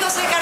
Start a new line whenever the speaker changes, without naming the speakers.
Hola